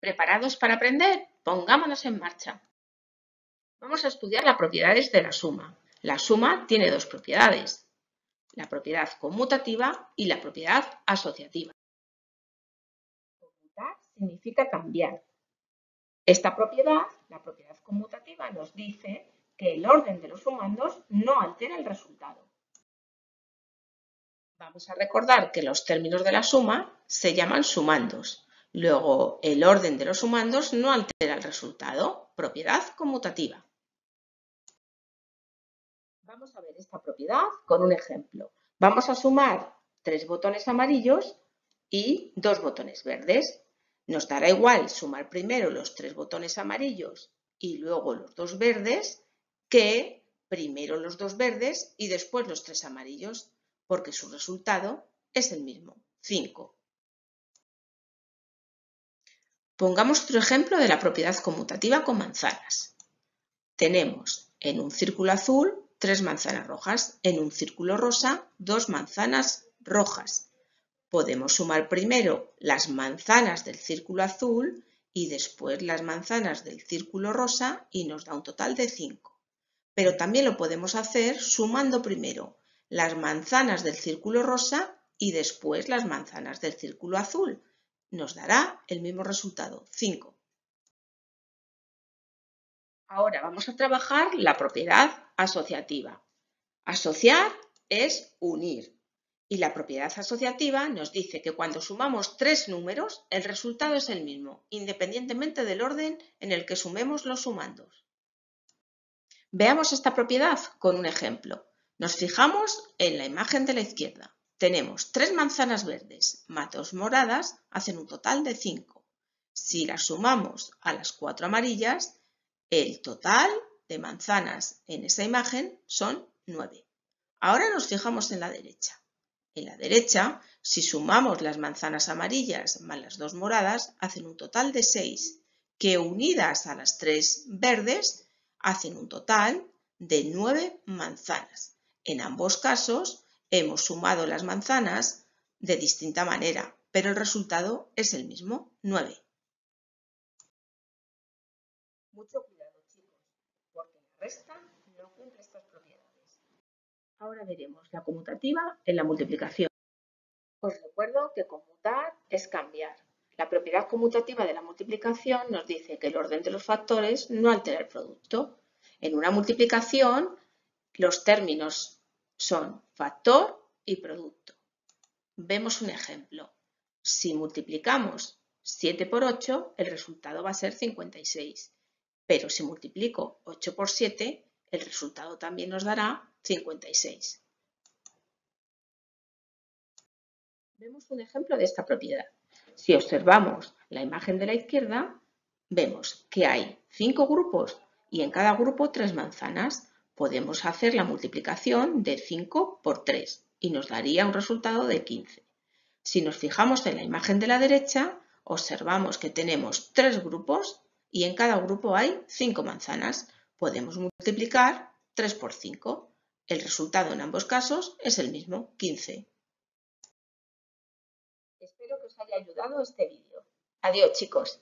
¿Preparados para aprender? Pongámonos en marcha. Vamos a estudiar las propiedades de la suma. La suma tiene dos propiedades, la propiedad conmutativa y la propiedad asociativa. Conmutar significa cambiar. Esta propiedad, la propiedad conmutativa, nos dice que el orden de los sumandos no altera el resultado. Vamos a recordar que los términos de la suma se llaman sumandos Luego, el orden de los sumandos no altera el resultado. Propiedad conmutativa. Vamos a ver esta propiedad con un ejemplo. Vamos a sumar tres botones amarillos y dos botones verdes. Nos dará igual sumar primero los tres botones amarillos y luego los dos verdes que primero los dos verdes y después los tres amarillos, porque su resultado es el mismo, 5. Pongamos otro ejemplo de la propiedad conmutativa con manzanas. Tenemos en un círculo azul tres manzanas rojas, en un círculo rosa dos manzanas rojas. Podemos sumar primero las manzanas del círculo azul y después las manzanas del círculo rosa y nos da un total de 5. Pero también lo podemos hacer sumando primero las manzanas del círculo rosa y después las manzanas del círculo azul, nos dará el mismo resultado, 5. Ahora vamos a trabajar la propiedad asociativa. Asociar es unir. Y la propiedad asociativa nos dice que cuando sumamos tres números, el resultado es el mismo, independientemente del orden en el que sumemos los sumandos. Veamos esta propiedad con un ejemplo. Nos fijamos en la imagen de la izquierda. Tenemos tres manzanas verdes más dos moradas, hacen un total de cinco. Si las sumamos a las cuatro amarillas, el total de manzanas en esa imagen son nueve. Ahora nos fijamos en la derecha. En la derecha, si sumamos las manzanas amarillas más las dos moradas, hacen un total de seis, que unidas a las tres verdes hacen un total de nueve manzanas. En ambos casos, Hemos sumado las manzanas de distinta manera, pero el resultado es el mismo, 9. Mucho cuidado, chicos, porque la resta no cumple estas propiedades. Ahora veremos la conmutativa en la multiplicación. Os recuerdo que conmutar es cambiar. La propiedad conmutativa de la multiplicación nos dice que el orden de los factores no altera el producto. En una multiplicación, los términos son factor y producto. Vemos un ejemplo. Si multiplicamos 7 por 8, el resultado va a ser 56. Pero si multiplico 8 por 7, el resultado también nos dará 56. Vemos un ejemplo de esta propiedad. Si observamos la imagen de la izquierda, vemos que hay 5 grupos y en cada grupo 3 manzanas podemos hacer la multiplicación de 5 por 3 y nos daría un resultado de 15. Si nos fijamos en la imagen de la derecha, observamos que tenemos tres grupos y en cada grupo hay 5 manzanas. Podemos multiplicar 3 por 5. El resultado en ambos casos es el mismo, 15. Espero que os haya ayudado este vídeo. Adiós chicos.